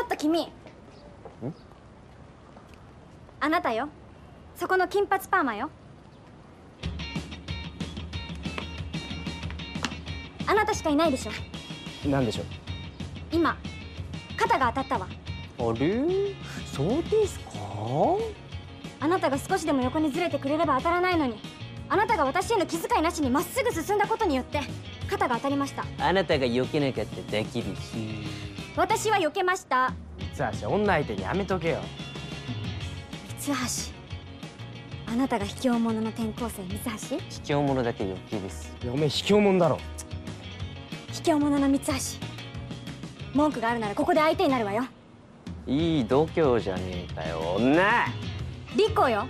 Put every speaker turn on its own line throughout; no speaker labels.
ょっと君。あなたよ。そこの金髪パーマよ。あなたしかいないでしょ。
なんでしょう。
今肩が当たったわ。
あれ？そうですか？
あなたが少しでも横にずれてくれれば当たらないのに。あなたが私への気遣いなしにまっすぐ進んだことによって肩が当たりました。
あなたが避けなかっただけでし
私は避けました。
三橋女相手にやめとけよ。
三橋あなたが卑怯者の転校生三橋？
卑怯者だけ余計です。
いやおめえ卑怯者だろ。
卑怯者の三橋。文句があるならここで相手になるわよ。
いい度胸じゃねえかよ女。
リコよ。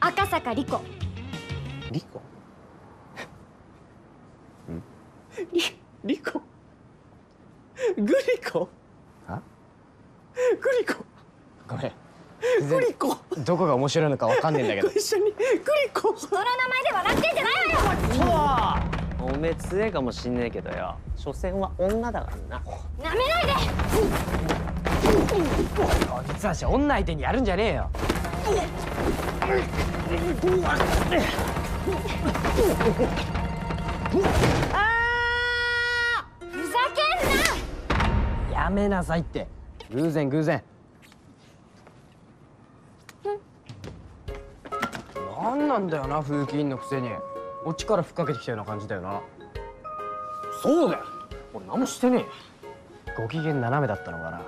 赤坂リコ。
リコ？
リリコ？グリコ？
あ？
グリコ？ごめん。
グリコ？
どこが面白いのかわかんねえんだけど。
一緒に。グリコ？
人の名前で笑ってんじゃないわよ
おめえ強えかもしんねえけどよ。所詮は女だからな。
なめないで。
三橋女相手にやるんじゃねえよ。
ふ
やめなさいって。偶然偶然。なんなんだよな風紀委員のくせに。こっちからふっかけてきたような感じだよな。そうだよ。俺何もしてねえご機嫌斜めだったのかな